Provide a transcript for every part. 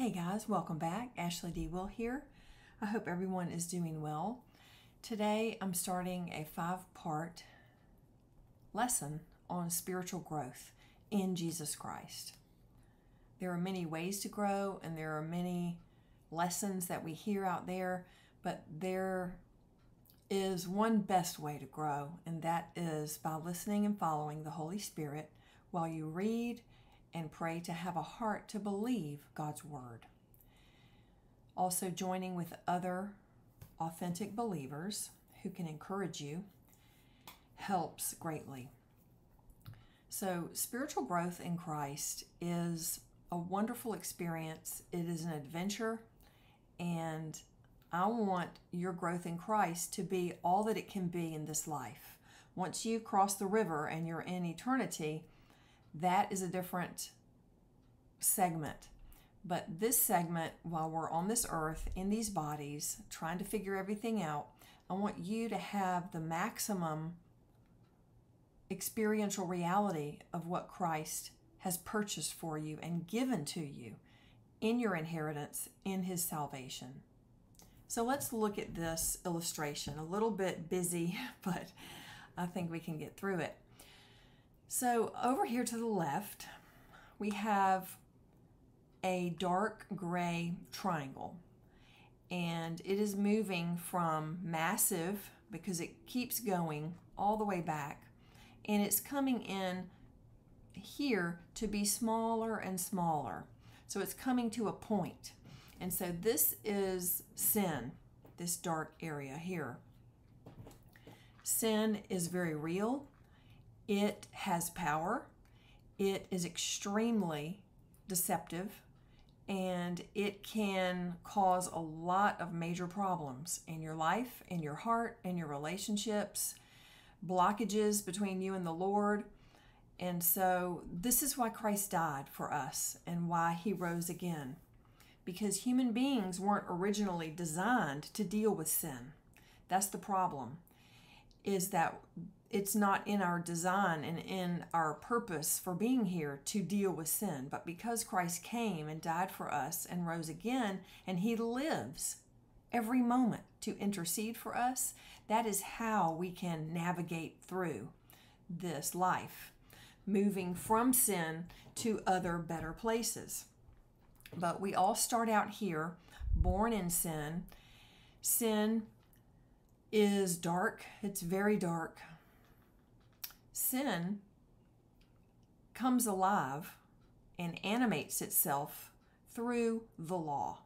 Hey guys, welcome back. Ashley D. Wille here. I hope everyone is doing well. Today I'm starting a five part lesson on spiritual growth in Jesus Christ. There are many ways to grow and there are many lessons that we hear out there, but there is one best way to grow, and that is by listening and following the Holy Spirit while you read and pray to have a heart to believe God's Word. Also, joining with other authentic believers who can encourage you helps greatly. So, spiritual growth in Christ is a wonderful experience. It is an adventure, and I want your growth in Christ to be all that it can be in this life. Once you cross the river and you're in eternity, that is a different segment. But this segment, while we're on this earth in these bodies, trying to figure everything out, I want you to have the maximum experiential reality of what Christ has purchased for you and given to you in your inheritance in his salvation. So let's look at this illustration. A little bit busy, but I think we can get through it. So over here to the left, we have a dark gray triangle and it is moving from massive because it keeps going all the way back and it's coming in here to be smaller and smaller. So it's coming to a point. And so this is sin, this dark area here. Sin is very real. It has power. It is extremely deceptive and it can cause a lot of major problems in your life, in your heart, in your relationships, blockages between you and the Lord. And so, this is why Christ died for us and why he rose again. Because human beings weren't originally designed to deal with sin. That's the problem, is that it's not in our design and in our purpose for being here to deal with sin. But because Christ came and died for us and rose again, and He lives every moment to intercede for us, that is how we can navigate through this life, moving from sin to other better places. But we all start out here, born in sin. Sin is dark, it's very dark sin comes alive and animates itself through the law.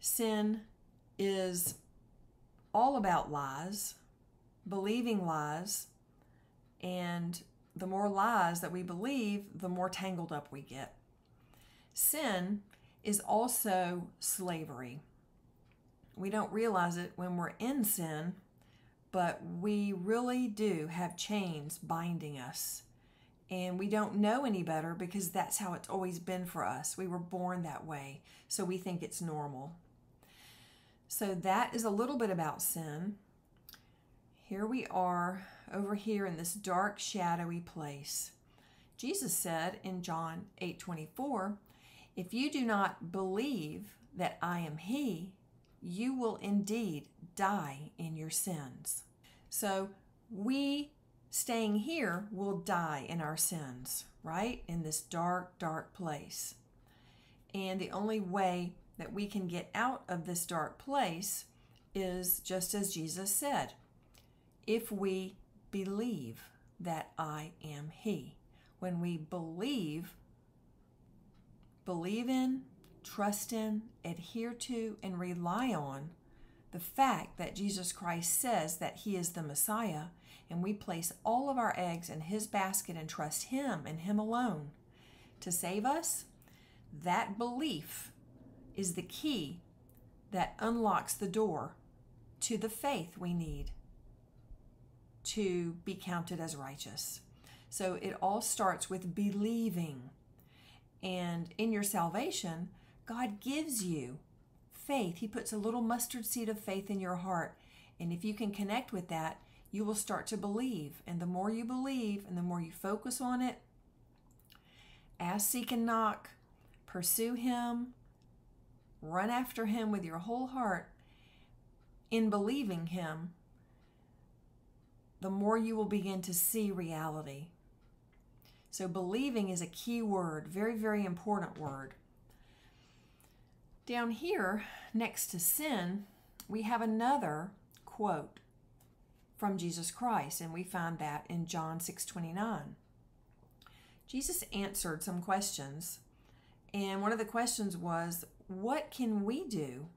Sin is all about lies, believing lies, and the more lies that we believe, the more tangled up we get. Sin is also slavery. We don't realize it when we're in sin but we really do have chains binding us. And we don't know any better because that's how it's always been for us. We were born that way, so we think it's normal. So that is a little bit about sin. Here we are over here in this dark, shadowy place. Jesus said in John 8 24, If you do not believe that I am He, you will indeed die in your sins. So we staying here will die in our sins, right? In this dark, dark place. And the only way that we can get out of this dark place is just as Jesus said if we believe that I am He. When we believe, believe in, trust in, adhere to, and rely on the fact that Jesus Christ says that He is the Messiah, and we place all of our eggs in His basket and trust Him and Him alone to save us, that belief is the key that unlocks the door to the faith we need to be counted as righteous. So it all starts with believing. And in your salvation, God gives you faith. He puts a little mustard seed of faith in your heart. And if you can connect with that, you will start to believe. And the more you believe and the more you focus on it, ask, seek, and knock, pursue Him, run after Him with your whole heart in believing Him, the more you will begin to see reality. So, believing is a key word, very, very important word. Down here, next to sin, we have another quote from Jesus Christ, and we find that in John 6:29. Jesus answered some questions, and one of the questions was, "What can we do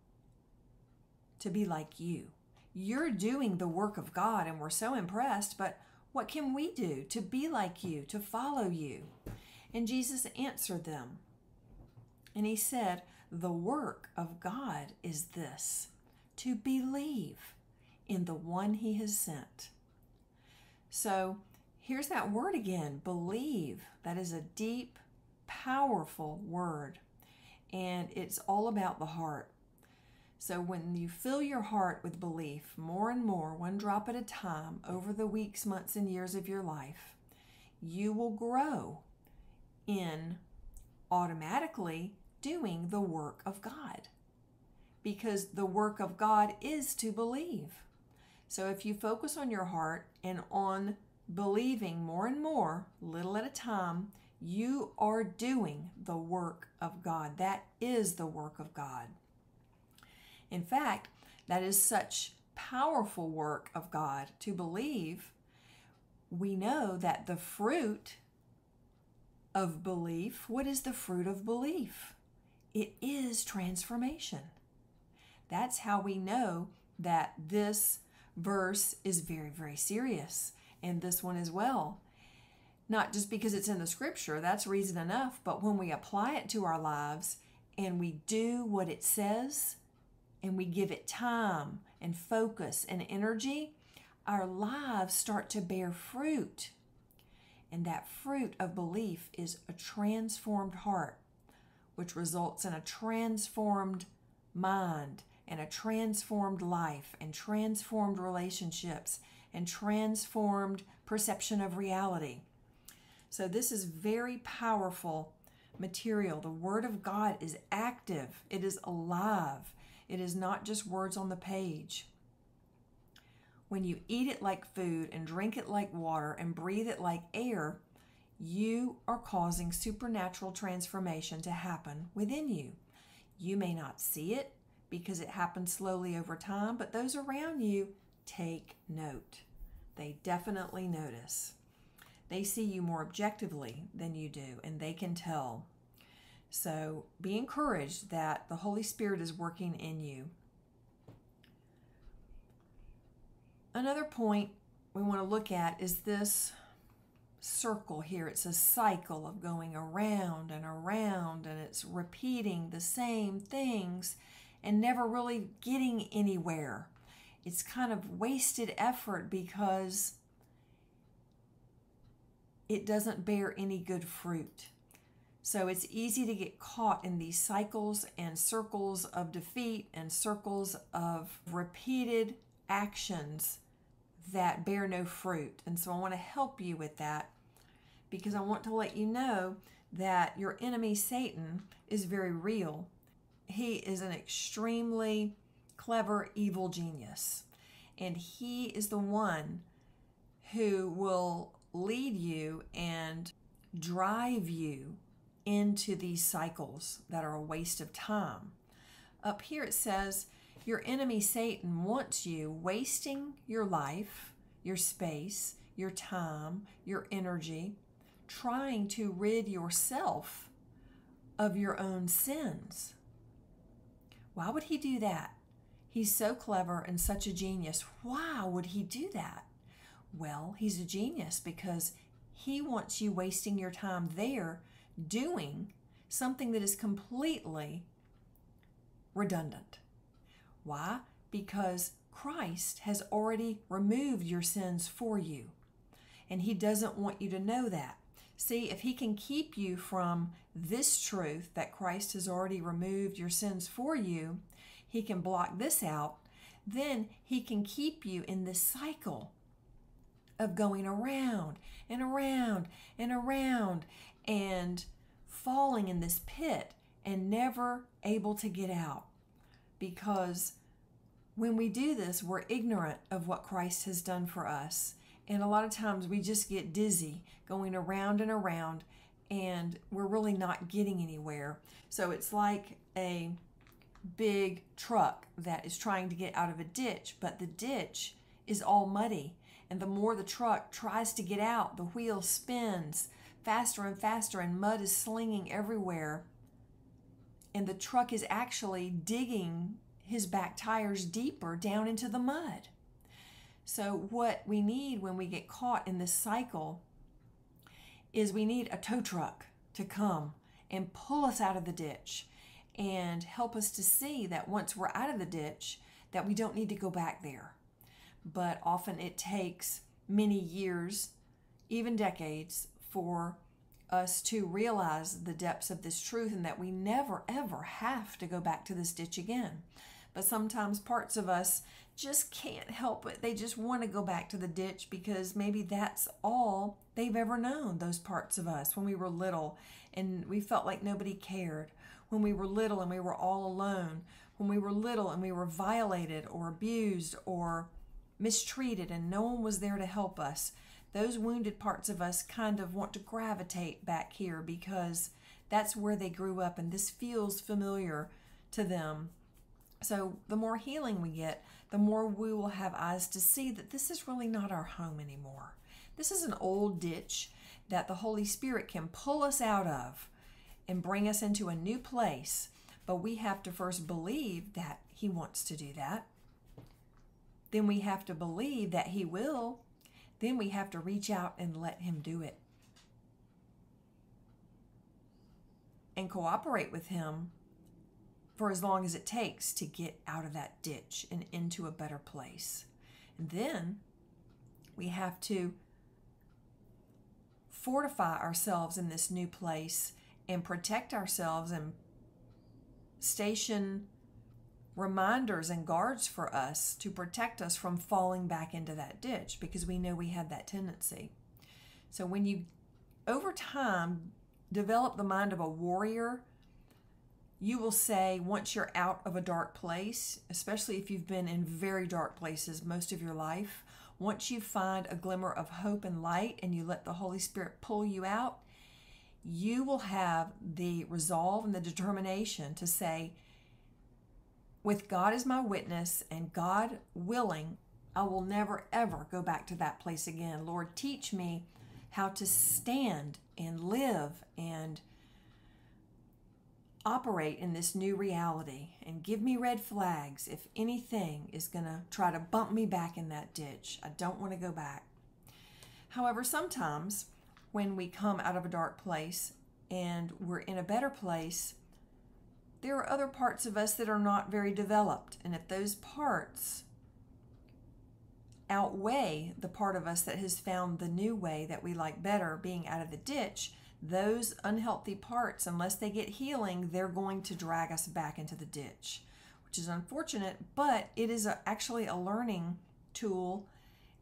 to be like you? You're doing the work of God, and we're so impressed, but what can we do to be like you, to follow you?" And Jesus answered them. And he said, The work of God is this to believe in the one he has sent. So here's that word again believe. That is a deep, powerful word, and it's all about the heart. So when you fill your heart with belief more and more, one drop at a time, over the weeks, months, and years of your life, you will grow in automatically doing the work of God. Because the work of God is to believe. So if you focus on your heart and on believing more and more, little at a time, you are doing the work of God. That is the work of God. In fact, that is such powerful work of God to believe. We know that the fruit of belief, what is the fruit of belief? It is transformation. That's how we know that this verse is very, very serious, and this one as well. Not just because it's in the scripture, that's reason enough, but when we apply it to our lives and we do what it says and we give it time and focus and energy, our lives start to bear fruit. And that fruit of belief is a transformed heart, which results in a transformed mind and a transformed life and transformed relationships and transformed perception of reality. So, this is very powerful material. The Word of God is active, it is alive, it is not just words on the page. When you eat it like food and drink it like water and breathe it like air, you are causing supernatural transformation to happen within you. You may not see it, because it happens slowly over time, but those around you take note. They definitely notice. They see you more objectively than you do, and they can tell. So be encouraged that the Holy Spirit is working in you. Another point we want to look at is this circle here. It's a cycle of going around and around, and it's repeating the same things and never really getting anywhere. It's kind of wasted effort because it doesn't bear any good fruit. So it's easy to get caught in these cycles and circles of defeat and circles of repeated actions that bear no fruit. And so I want to help you with that because I want to let you know that your enemy, Satan, is very real he is an extremely clever evil genius. And he is the one who will lead you and drive you into these cycles that are a waste of time. Up here it says, Your enemy Satan wants you wasting your life, your space, your time, your energy, trying to rid yourself of your own sins. Why would he do that? He's so clever and such a genius. Why would he do that? Well, he's a genius because he wants you wasting your time there doing something that is completely redundant. Why? Because Christ has already removed your sins for you. And he doesn't want you to know that. See, if he can keep you from this truth that Christ has already removed your sins for you, he can block this out, then he can keep you in this cycle of going around and around and around and falling in this pit and never able to get out because when we do this, we're ignorant of what Christ has done for us. And a lot of times we just get dizzy going around and around and we're really not getting anywhere. So it's like a big truck that is trying to get out of a ditch, but the ditch is all muddy. And the more the truck tries to get out, the wheel spins faster and faster, and mud is slinging everywhere. And the truck is actually digging his back tires deeper down into the mud. So, what we need when we get caught in this cycle is we need a tow truck to come and pull us out of the ditch and help us to see that once we're out of the ditch that we don't need to go back there. But often it takes many years even decades for us to realize the depths of this truth and that we never ever have to go back to this ditch again. But sometimes parts of us just can't help it. They just want to go back to the ditch because maybe that's all they've ever known, those parts of us when we were little and we felt like nobody cared. When we were little and we were all alone. When we were little and we were violated or abused or mistreated and no one was there to help us. Those wounded parts of us kind of want to gravitate back here because that's where they grew up and this feels familiar to them. So, the more healing we get, the more we will have eyes to see that this is really not our home anymore. This is an old ditch that the Holy Spirit can pull us out of and bring us into a new place. But we have to first believe that He wants to do that. Then we have to believe that He will. Then we have to reach out and let Him do it. And cooperate with Him for as long as it takes to get out of that ditch and into a better place. And then we have to fortify ourselves in this new place and protect ourselves and station reminders and guards for us to protect us from falling back into that ditch because we know we have that tendency. So when you over time develop the mind of a warrior you will say once you're out of a dark place, especially if you've been in very dark places most of your life, once you find a glimmer of hope and light and you let the Holy Spirit pull you out, you will have the resolve and the determination to say, with God as my witness and God willing, I will never ever go back to that place again. Lord, teach me how to stand and live and operate in this new reality and give me red flags if anything is going to try to bump me back in that ditch. I don't want to go back. However, sometimes when we come out of a dark place and we're in a better place, there are other parts of us that are not very developed. And if those parts outweigh the part of us that has found the new way that we like better, being out of the ditch, those unhealthy parts, unless they get healing, they're going to drag us back into the ditch, which is unfortunate, but it is a, actually a learning tool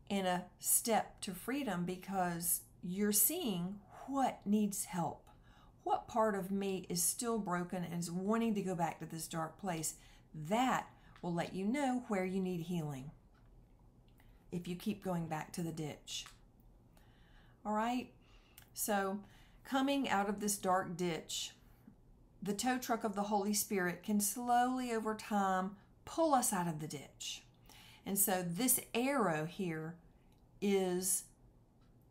and a step to freedom because you're seeing what needs help. What part of me is still broken and is wanting to go back to this dark place? That will let you know where you need healing if you keep going back to the ditch. All right? So, coming out of this dark ditch, the tow truck of the Holy Spirit can slowly over time pull us out of the ditch. And so this arrow here is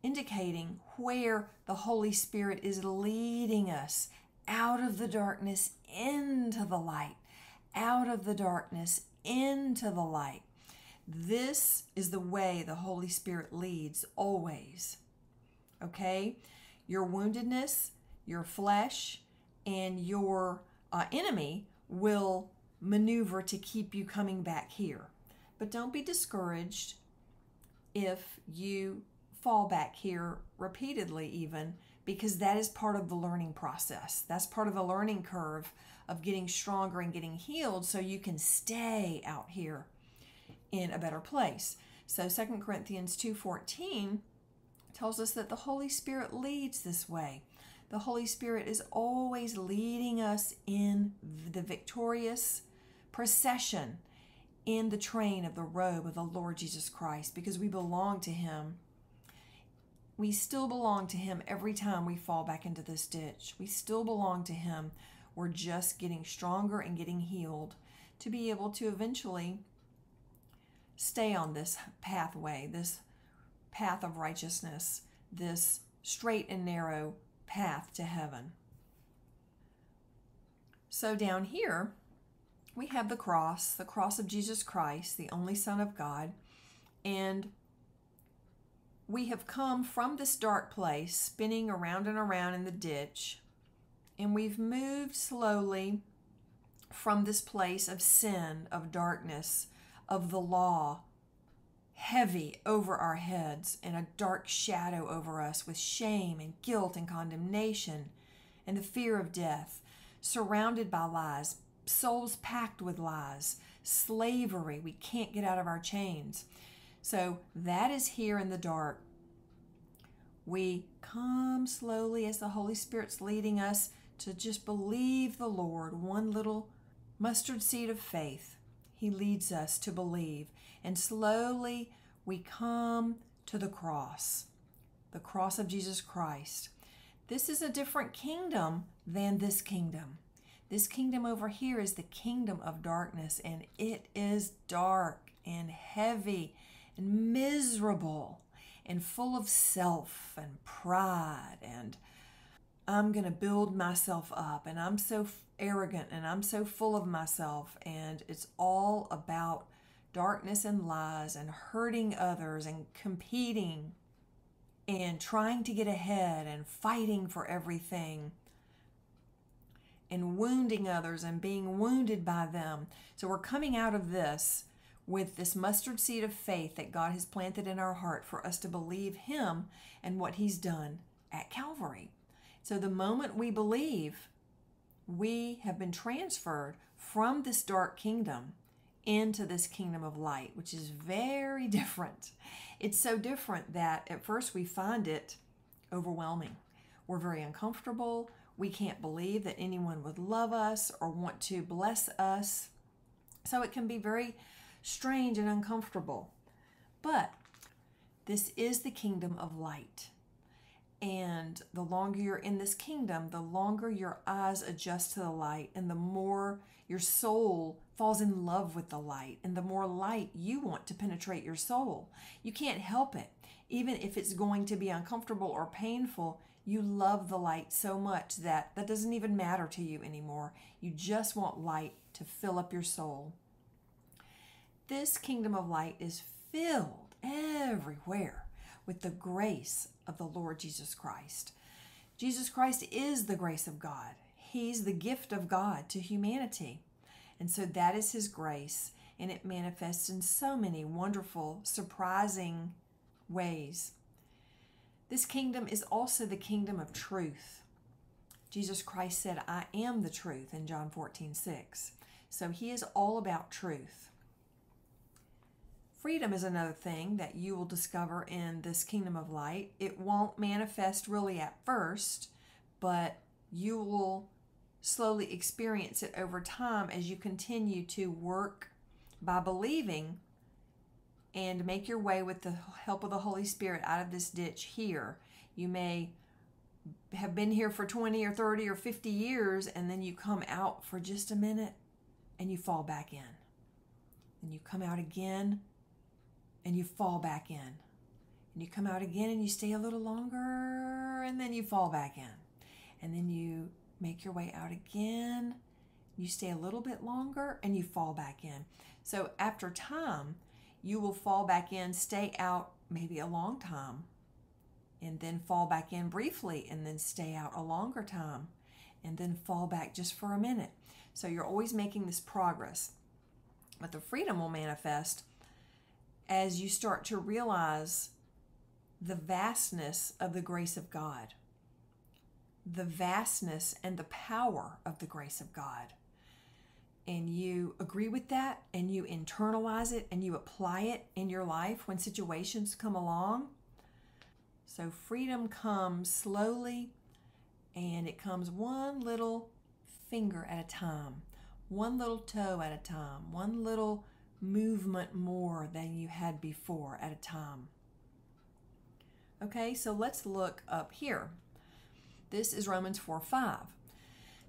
indicating where the Holy Spirit is leading us out of the darkness into the light, out of the darkness into the light. This is the way the Holy Spirit leads always. Okay? Your woundedness, your flesh, and your uh, enemy will maneuver to keep you coming back here. But don't be discouraged if you fall back here repeatedly, even because that is part of the learning process. That's part of the learning curve of getting stronger and getting healed so you can stay out here in a better place. So 2 Corinthians 2:14 tells us that the Holy Spirit leads this way. the Holy Spirit is always leading us in the victorious procession in the train of the robe of the Lord Jesus Christ because we belong to Him. We still belong to Him every time we fall back into this ditch. We still belong to Him. We're just getting stronger and getting healed to be able to eventually stay on this pathway, this path of righteousness, this straight and narrow path to heaven. So down here, we have the cross, the cross of Jesus Christ, the only Son of God, and we have come from this dark place, spinning around and around in the ditch, and we've moved slowly from this place of sin, of darkness, of the law, heavy over our heads and a dark shadow over us with shame and guilt and condemnation and the fear of death, surrounded by lies, souls packed with lies, slavery. We can't get out of our chains. So that is here in the dark. We come slowly as the Holy Spirit's leading us to just believe the Lord, one little mustard seed of faith. He leads us to believe. And slowly we come to the cross, the cross of Jesus Christ. This is a different kingdom than this kingdom. This kingdom over here is the kingdom of darkness, and it is dark and heavy and miserable and full of self and pride and I'm going to build myself up and I'm so arrogant and I'm so full of myself and it's all about darkness and lies and hurting others and competing and trying to get ahead and fighting for everything and wounding others and being wounded by them. So we're coming out of this with this mustard seed of faith that God has planted in our heart for us to believe Him and what He's done at Calvary. So the moment we believe, we have been transferred from this dark kingdom into this kingdom of light, which is very different. It's so different that at first we find it overwhelming. We're very uncomfortable. We can't believe that anyone would love us or want to bless us. So it can be very strange and uncomfortable. But this is the kingdom of light. And the longer you're in this kingdom, the longer your eyes adjust to the light and the more your soul falls in love with the light and the more light you want to penetrate your soul. You can't help it. Even if it's going to be uncomfortable or painful, you love the light so much that that doesn't even matter to you anymore. You just want light to fill up your soul. This kingdom of light is filled everywhere with the grace of the Lord Jesus Christ. Jesus Christ is the grace of God. He's the gift of God to humanity. And so that is His grace, and it manifests in so many wonderful, surprising ways. This kingdom is also the kingdom of truth. Jesus Christ said, I am the truth in John 14, 6. So he is all about truth. Freedom is another thing that you will discover in this kingdom of light. It won't manifest really at first, but you will slowly experience it over time as you continue to work by believing and make your way with the help of the Holy Spirit out of this ditch here. You may have been here for 20 or 30 or 50 years and then you come out for just a minute and you fall back in. And you come out again and you fall back in. And you come out again and you stay a little longer and then you fall back in. And then you make your way out again. You stay a little bit longer and you fall back in. So after time, you will fall back in, stay out maybe a long time, and then fall back in briefly, and then stay out a longer time, and then fall back just for a minute. So you're always making this progress. But the freedom will manifest as you start to realize the vastness of the grace of God, the vastness and the power of the grace of God and you agree with that and you internalize it and you apply it in your life when situations come along. So freedom comes slowly and it comes one little finger at a time, one little toe at a time, one little movement more than you had before at a time. Okay, so let's look up here. This is Romans 4 5,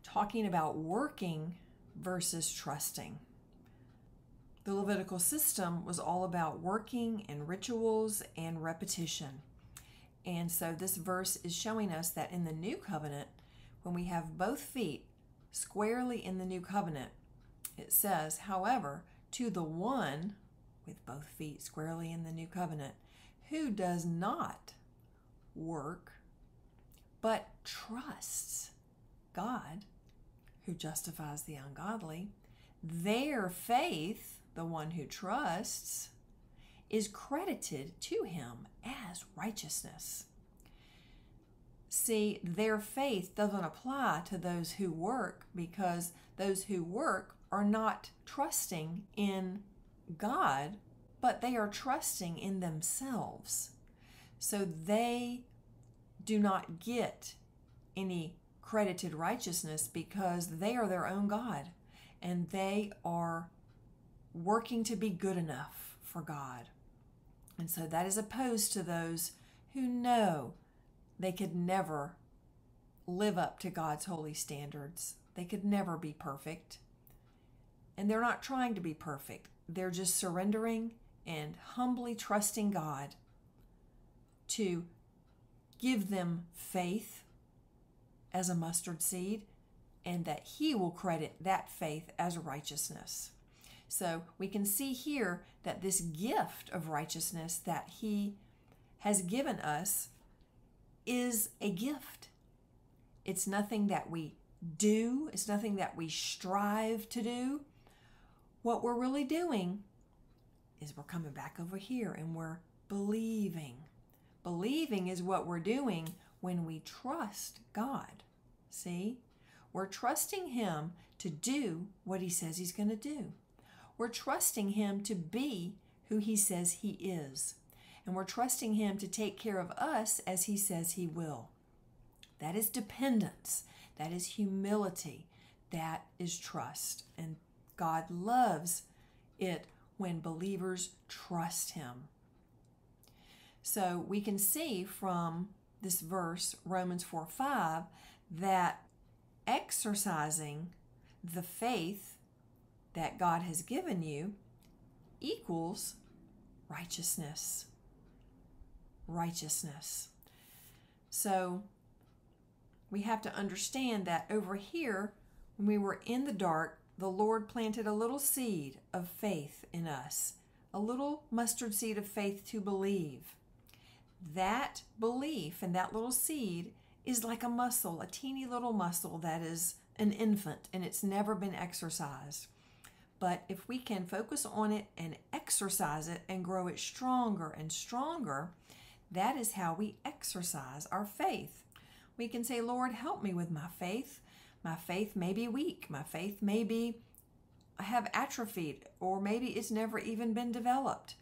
talking about working versus trusting. The Levitical system was all about working and rituals and repetition. And so this verse is showing us that in the new covenant, when we have both feet squarely in the new covenant, it says, however, to the one with both feet squarely in the new covenant, who does not work, but trusts God, who justifies the ungodly, their faith, the one who trusts, is credited to him as righteousness. See, their faith doesn't apply to those who work because those who work are not trusting in God, but they are trusting in themselves. So they do not get any credited righteousness because they are their own God and they are working to be good enough for God. And so that is opposed to those who know they could never live up to God's holy standards. They could never be perfect. And they're not trying to be perfect, they're just surrendering and humbly trusting God to give them faith as a mustard seed and that He will credit that faith as righteousness. So we can see here that this gift of righteousness that He has given us is a gift. It's nothing that we do, it's nothing that we strive to do. What we're really doing is we're coming back over here and we're believing. Believing is what we're doing when we trust God. See? We're trusting Him to do what He says He's going to do. We're trusting Him to be who He says He is. And we're trusting Him to take care of us as He says He will. That is dependence. That is humility. That is trust. And God loves it when believers trust Him. So we can see from this verse, Romans 4 5, that exercising the faith that God has given you equals righteousness. Righteousness. So we have to understand that over here, when we were in the dark, the Lord planted a little seed of faith in us, a little mustard seed of faith to believe. That belief and that little seed is like a muscle, a teeny little muscle that is an infant and it's never been exercised. But if we can focus on it and exercise it and grow it stronger and stronger, that is how we exercise our faith. We can say, Lord, help me with my faith. My faith may be weak. My faith may be have atrophied, or maybe it's never even been developed.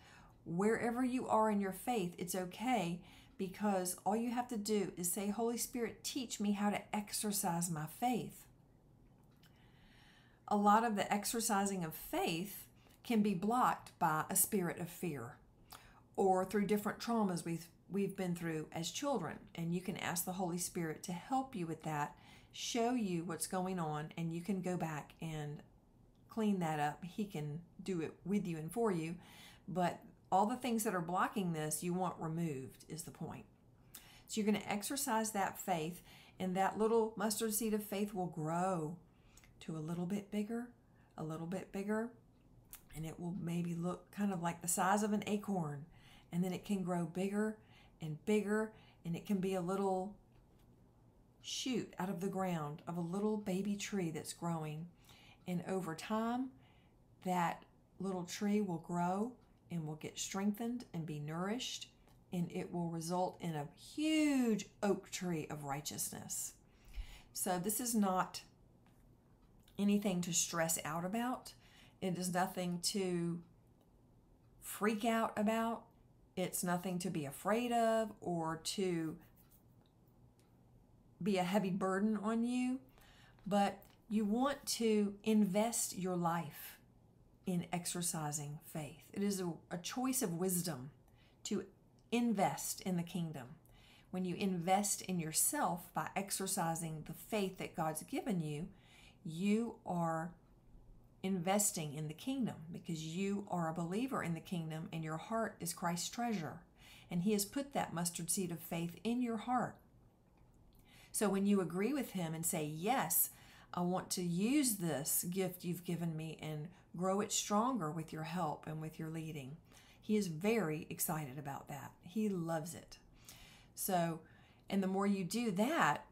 Wherever you are in your faith, it's okay because all you have to do is say, Holy Spirit, teach me how to exercise my faith. A lot of the exercising of faith can be blocked by a spirit of fear or through different traumas we've we've been through as children and you can ask the Holy Spirit to help you with that, show you what's going on and you can go back and clean that up. He can do it with you and for you, but all the things that are blocking this you want removed, is the point. So you're going to exercise that faith, and that little mustard seed of faith will grow to a little bit bigger, a little bit bigger, and it will maybe look kind of like the size of an acorn. And then it can grow bigger and bigger, and it can be a little shoot out of the ground of a little baby tree that's growing. And over time, that little tree will grow and will get strengthened and be nourished, and it will result in a huge oak tree of righteousness. So, this is not anything to stress out about. It is nothing to freak out about. It's nothing to be afraid of or to be a heavy burden on you, but you want to invest your life in exercising faith. It is a, a choice of wisdom to invest in the kingdom. When you invest in yourself by exercising the faith that God's given you, you are investing in the kingdom because you are a believer in the kingdom and your heart is Christ's treasure. And He has put that mustard seed of faith in your heart. So when you agree with Him and say, Yes, I want to use this gift you've given me and grow it stronger with your help and with your leading, He is very excited about that. He loves it. So, and the more you do that,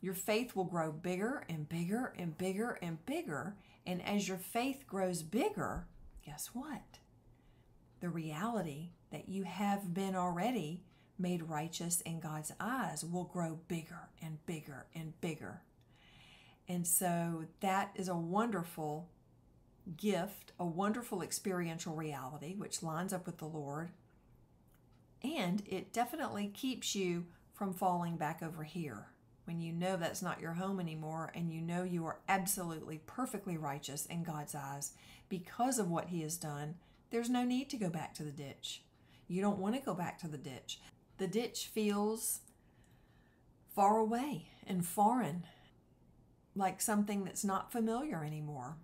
your faith will grow bigger and bigger and bigger and bigger. And as your faith grows bigger, guess what? The reality that you have been already made righteous in God's eyes will grow bigger and bigger and bigger. And so that is a wonderful gift, a wonderful experiential reality, which lines up with the Lord. And it definitely keeps you from falling back over here when you know that's not your home anymore and you know you are absolutely perfectly righteous in God's eyes because of what He has done. There's no need to go back to the ditch. You don't want to go back to the ditch. The ditch feels far away and foreign, like something that's not familiar anymore.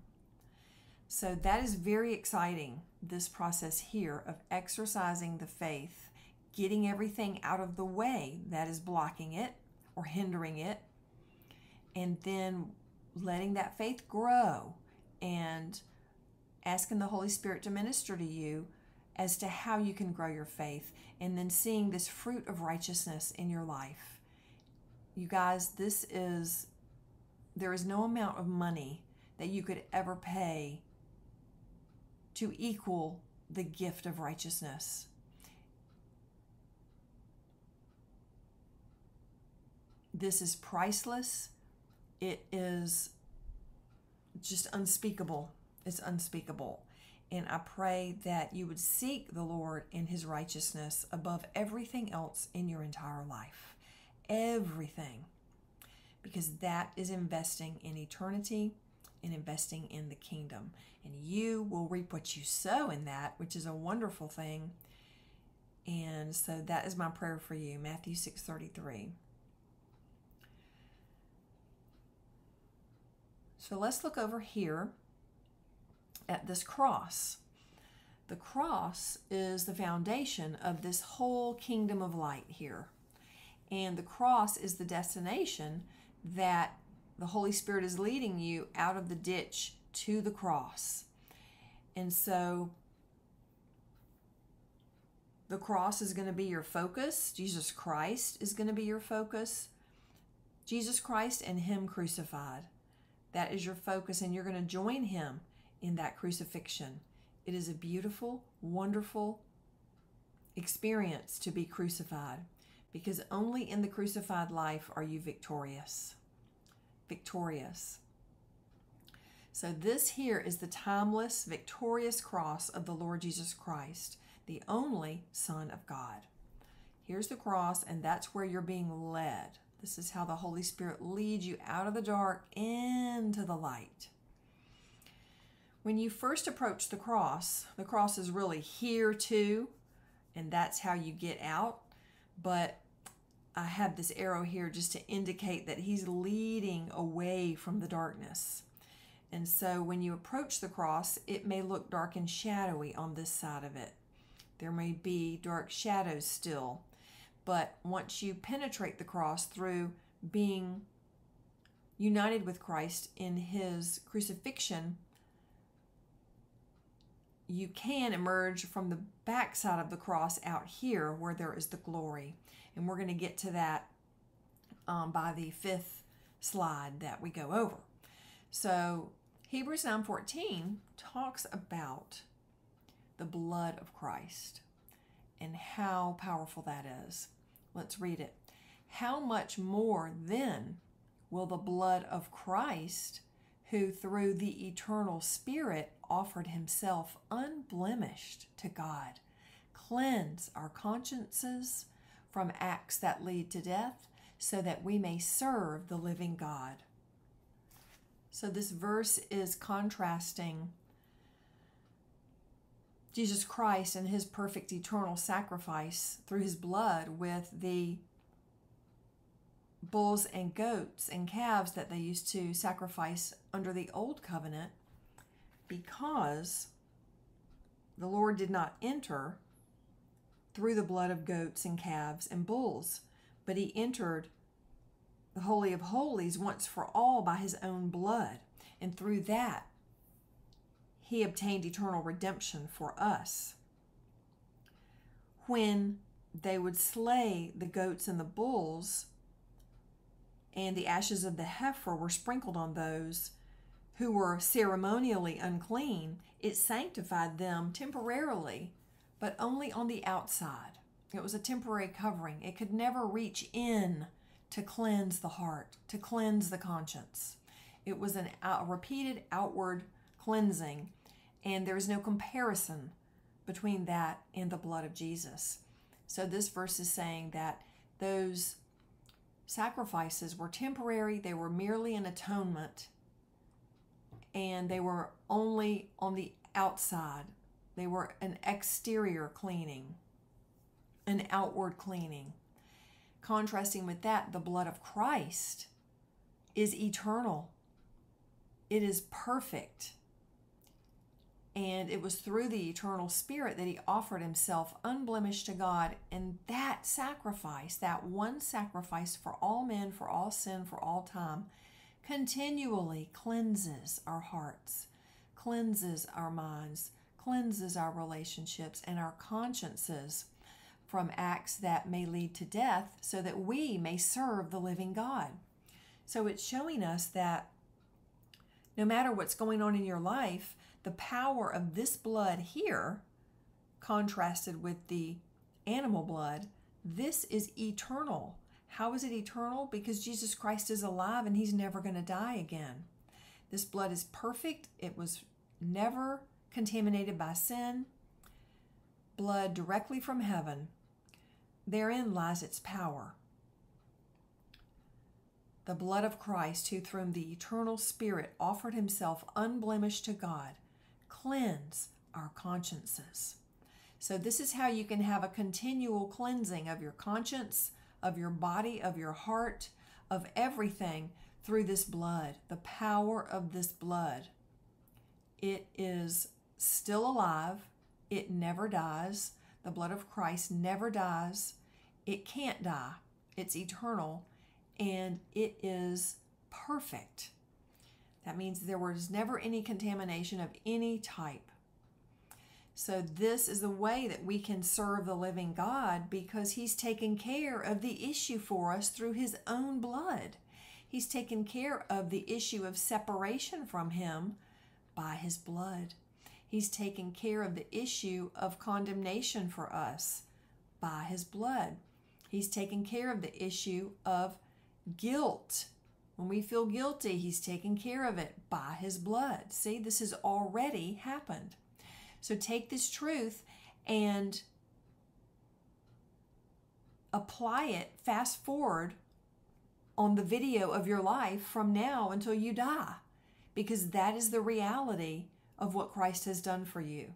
So that is very exciting, this process here of exercising the faith, getting everything out of the way that is blocking it or hindering it, and then letting that faith grow and asking the Holy Spirit to minister to you as to how you can grow your faith, and then seeing this fruit of righteousness in your life. You guys, this is, there is no amount of money that you could ever pay to equal the gift of righteousness. This is priceless. It is just unspeakable. It's unspeakable. And I pray that you would seek the Lord in his righteousness above everything else in your entire life. Everything. Because that is investing in eternity and investing in the kingdom. And you will reap what you sow in that, which is a wonderful thing. And so that is my prayer for you, Matthew 6:33. So let's look over here at this cross. The cross is the foundation of this whole kingdom of light here. And the cross is the destination that the Holy Spirit is leading you out of the ditch to the cross. And so the cross is going to be your focus. Jesus Christ is going to be your focus. Jesus Christ and Him crucified. That is your focus, and you're going to join Him in that crucifixion. It is a beautiful, wonderful experience to be crucified because only in the crucified life are you victorious. Victorious. So, this here is the timeless, victorious cross of the Lord Jesus Christ, the only Son of God. Here's the cross, and that's where you're being led. This is how the Holy Spirit leads you out of the dark into the light. When you first approach the cross, the cross is really here too, and that's how you get out. But I have this arrow here just to indicate that He's leading away from the darkness. And so when you approach the cross, it may look dark and shadowy on this side of it. There may be dark shadows still. But once you penetrate the cross through being united with Christ in his crucifixion, you can emerge from the backside of the cross out here where there is the glory. And we're going to get to that um, by the fifth slide that we go over. So Hebrews 9:14 talks about the blood of Christ and how powerful that is. Let's read it. How much more then will the blood of Christ who through the eternal Spirit offered himself unblemished to God, cleanse our consciences from acts that lead to death, so that we may serve the living God. So, this verse is contrasting Jesus Christ and his perfect eternal sacrifice through his blood with the bulls and goats and calves that they used to sacrifice under the old covenant because the Lord did not enter through the blood of goats and calves and bulls, but he entered the Holy of Holies once for all by his own blood. And through that, he obtained eternal redemption for us. When they would slay the goats and the bulls, and the ashes of the heifer were sprinkled on those who were ceremonially unclean, it sanctified them temporarily, but only on the outside. It was a temporary covering. It could never reach in to cleanse the heart, to cleanse the conscience. It was an, a repeated outward cleansing and there is no comparison between that and the blood of Jesus. So this verse is saying that those sacrifices were temporary, they were merely an atonement, and they were only on the outside. They were an exterior cleaning, an outward cleaning. Contrasting with that, the blood of Christ is eternal. It is perfect. And it was through the eternal Spirit that he offered himself unblemished to God. And that sacrifice, that one sacrifice for all men, for all sin, for all time, continually cleanses our hearts, cleanses our minds, cleanses our relationships and our consciences from acts that may lead to death so that we may serve the living God. So it's showing us that no matter what's going on in your life, the power of this blood here, contrasted with the animal blood, this is eternal. How is it eternal? Because Jesus Christ is alive and he's never going to die again. This blood is perfect. It was never contaminated by sin. Blood directly from heaven. Therein lies its power. The blood of Christ, who through the eternal Spirit offered himself unblemished to God, cleanse our consciences. So, this is how you can have a continual cleansing of your conscience, of your body, of your heart, of everything through this blood, the power of this blood. It is still alive, it never dies. The blood of Christ never dies, it can't die, it's eternal, and it is perfect. That means there was never any contamination of any type. So, this is the way that we can serve the living God because He's taken care of the issue for us through His own blood. He's taken care of the issue of separation from Him by His blood. He's taken care of the issue of condemnation for us by His blood. He's taken care of the issue of guilt when we feel guilty, He's taken care of it by His blood. See, this has already happened. So take this truth and apply it fast forward on the video of your life from now until you die, because that is the reality of what Christ has done for you.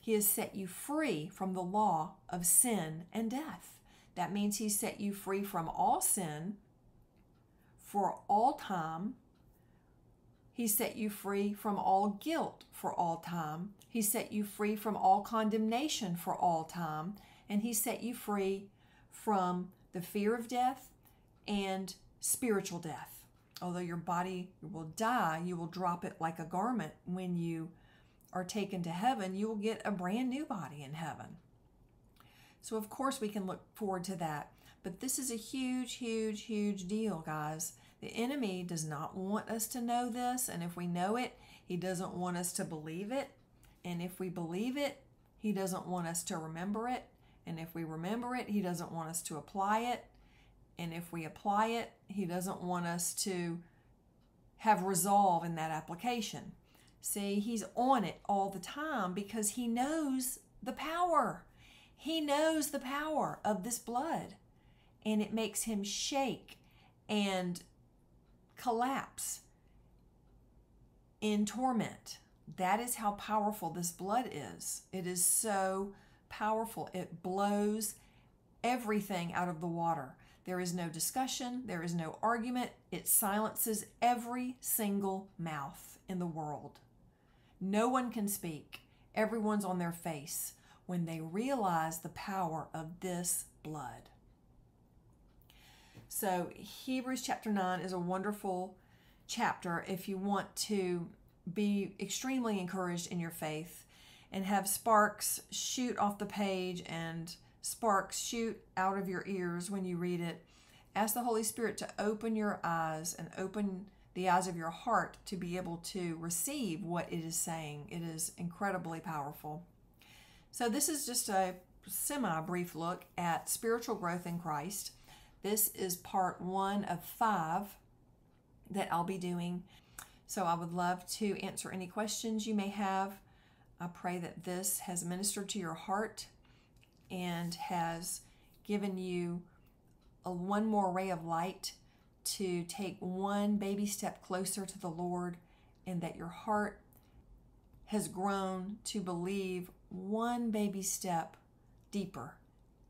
He has set you free from the law of sin and death. That means He set you free from all sin for all time. He set you free from all guilt for all time. He set you free from all condemnation for all time. And He set you free from the fear of death and spiritual death. Although your body will die, you will drop it like a garment when you are taken to heaven. You will get a brand new body in heaven. So, of course, we can look forward to that. But this is a huge, huge, huge deal, guys. The enemy does not want us to know this, and if we know it, he doesn't want us to believe it. And if we believe it, he doesn't want us to remember it. And if we remember it, he doesn't want us to apply it. And if we apply it, he doesn't want us to have resolve in that application. See, he's on it all the time because he knows the power. He knows the power of this blood and it makes him shake and collapse in torment. That is how powerful this blood is. It is so powerful. It blows everything out of the water. There is no discussion, there is no argument. It silences every single mouth in the world. No one can speak. Everyone's on their face when they realize the power of this blood. So, Hebrews chapter 9 is a wonderful chapter if you want to be extremely encouraged in your faith and have sparks shoot off the page and sparks shoot out of your ears when you read it. Ask the Holy Spirit to open your eyes and open the eyes of your heart to be able to receive what it is saying. It is incredibly powerful. So, this is just a semi brief look at spiritual growth in Christ. This is part one of five that I'll be doing. So, I would love to answer any questions you may have. I pray that this has ministered to your heart and has given you a one more ray of light to take one baby step closer to the Lord and that your heart has grown to believe one baby step deeper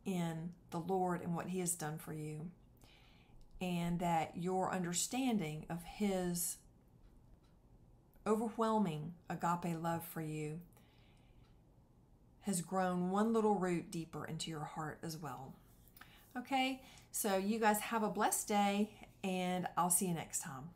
in the Lord and what He has done for you. And that your understanding of His overwhelming agape love for you has grown one little root deeper into your heart as well. Okay, so you guys have a blessed day, and I'll see you next time.